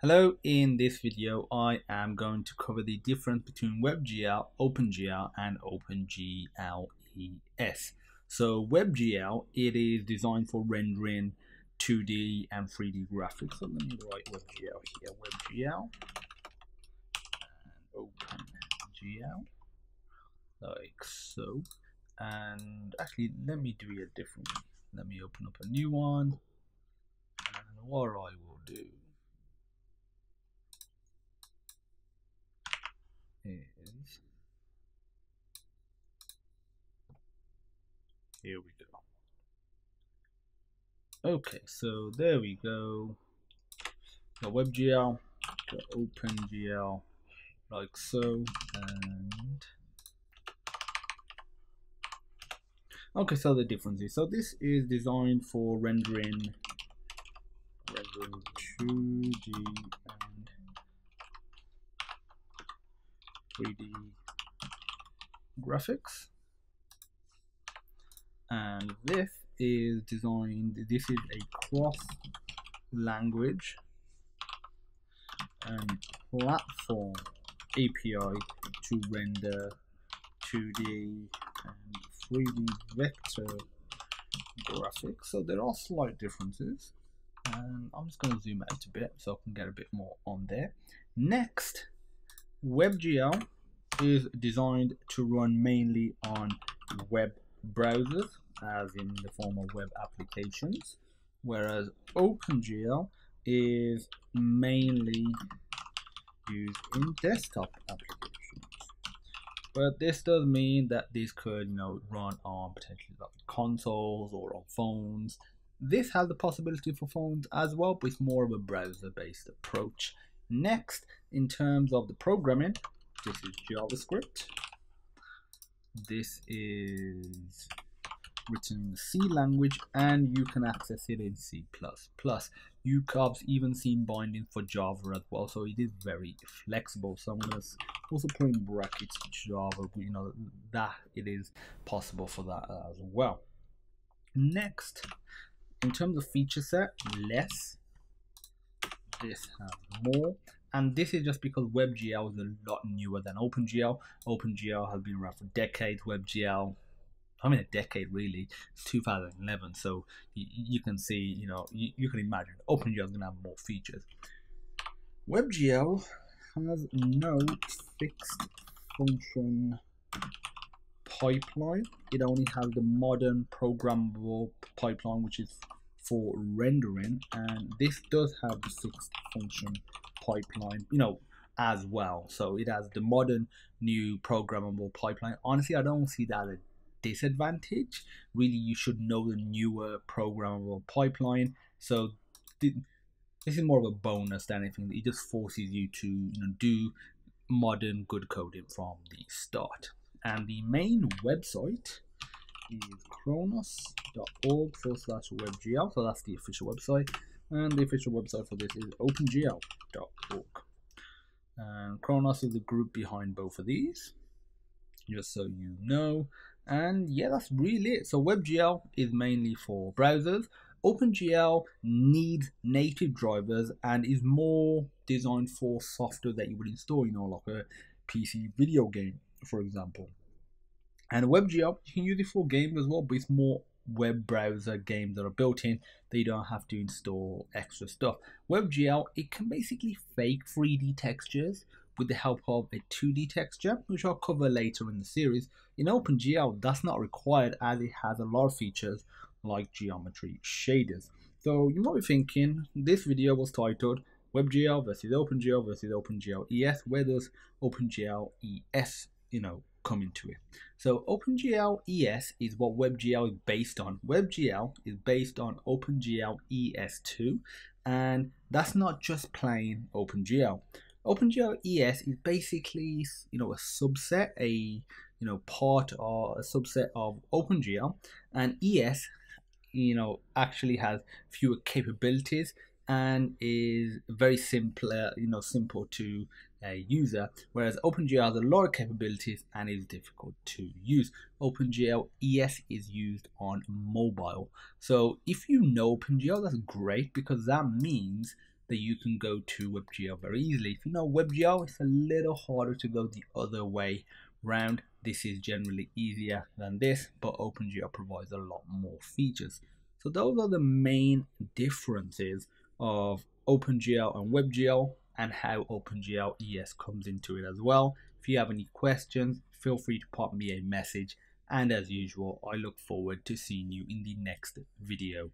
Hello, in this video I am going to cover the difference between WebGL, OpenGL and OpenGL ES. So WebGL, it is designed for rendering 2D and 3D graphics. So let me write WebGL here, WebGL and OpenGL like so. And actually let me do it differently. Let me open up a new one and what I will do is here we go. Okay, so there we go. The WebGL, the OpenGL, like so, and okay, so the differences. So this is designed for rendering rendering 2D and 3D graphics. And this is designed, this is a cross language and platform API to render 2D and 3D vector graphics. So there are slight differences. And I'm just going to zoom out a bit so I can get a bit more on there. Next, WebGL is designed to run mainly on web browsers, as in the form of web applications, whereas OpenGL is mainly used in desktop applications. But this does mean that this could, you know, run on potentially like consoles or on phones. This has the possibility for phones as well, but it's more of a browser-based approach. Next, in terms of the programming, this is JavaScript. This is written in the C language and you can access it in C++. Have even seen binding for Java as well, so it is very flexible. So I'm going to also put in brackets Java, you know, that it is possible for that as well. Next, in terms of feature set, less this has more and this is just because WebGL is a lot newer than OpenGL. OpenGL has been around for decades. WebGL, I mean a decade really. 2011, so you, you can see, you know, you, you can imagine OpenGL is gonna have more features. WebGL has no fixed function pipeline. It only has the modern programmable pipeline, which is for rendering and this does have the fixed function pipeline you know as well so it has the modern new programmable pipeline honestly i don't see that a disadvantage really you should know the newer programmable pipeline so this is more of a bonus than anything it just forces you to you know do modern good coding from the start and the main website is khronos.org forward slash webgl. So that's the official website. And the official website for this is opengl.org. And Khronos is the group behind both of these, just so you know. And yeah, that's really it. So WebGL is mainly for browsers. OpenGL needs native drivers and is more designed for software that you would install, you know, like a PC video game, for example. And WebGL, you can use it for games as well, but it's more web browser games that are built in that you don't have to install extra stuff. WebGL, it can basically fake 3D textures with the help of a 2D texture, which I'll cover later in the series. In OpenGL, that's not required as it has a lot of features like geometry shaders. So you might be thinking, this video was titled WebGL versus OpenGL versus OpenGL ES. Where does OpenGL ES, you know, come into it. So OpenGL ES is what WebGL is based on. WebGL is based on OpenGL ES2 and that's not just plain OpenGL. OpenGL ES is basically you know a subset, a you know part or a subset of OpenGL and ES you know actually has fewer capabilities and is very simple, you know, simple to a user, whereas OpenGL has a lot of capabilities and is difficult to use. OpenGL ES is used on mobile. So if you know OpenGL, that's great because that means that you can go to WebGL very easily. If you know WebGL, it's a little harder to go the other way round. This is generally easier than this, but OpenGL provides a lot more features. So those are the main differences of OpenGL and WebGL and how OpenGL ES comes into it as well. If you have any questions, feel free to pop me a message. And as usual, I look forward to seeing you in the next video.